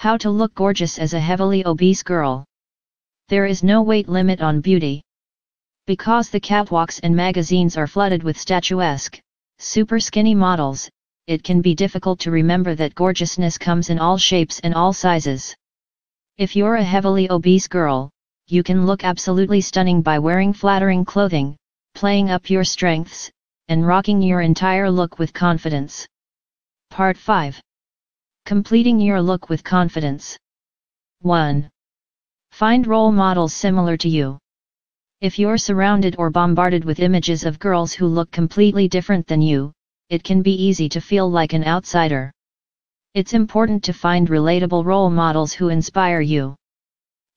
How to look gorgeous as a heavily obese girl. There is no weight limit on beauty. Because the catwalks and magazines are flooded with statuesque, super skinny models, it can be difficult to remember that gorgeousness comes in all shapes and all sizes. If you're a heavily obese girl, you can look absolutely stunning by wearing flattering clothing, playing up your strengths, and rocking your entire look with confidence. Part 5 Completing your look with confidence. 1. Find role models similar to you. If you're surrounded or bombarded with images of girls who look completely different than you, it can be easy to feel like an outsider. It's important to find relatable role models who inspire you.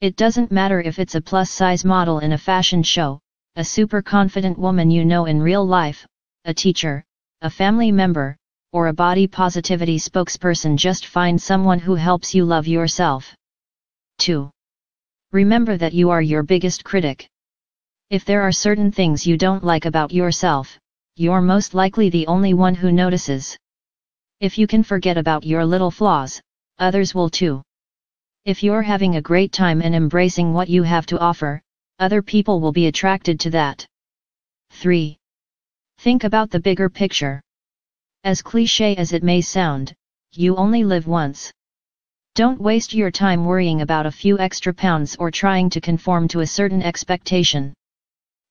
It doesn't matter if it's a plus size model in a fashion show, a super confident woman you know in real life, a teacher, a family member, or a body positivity spokesperson just find someone who helps you love yourself. 2. Remember that you are your biggest critic. If there are certain things you don't like about yourself, you're most likely the only one who notices. If you can forget about your little flaws, others will too. If you're having a great time and embracing what you have to offer, other people will be attracted to that. 3. Think about the bigger picture. As cliche as it may sound, you only live once. Don't waste your time worrying about a few extra pounds or trying to conform to a certain expectation.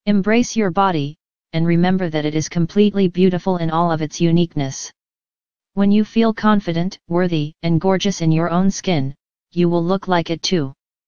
Embrace your body, and remember that it is completely beautiful in all of its uniqueness. When you feel confident, worthy, and gorgeous in your own skin, you will look like it too.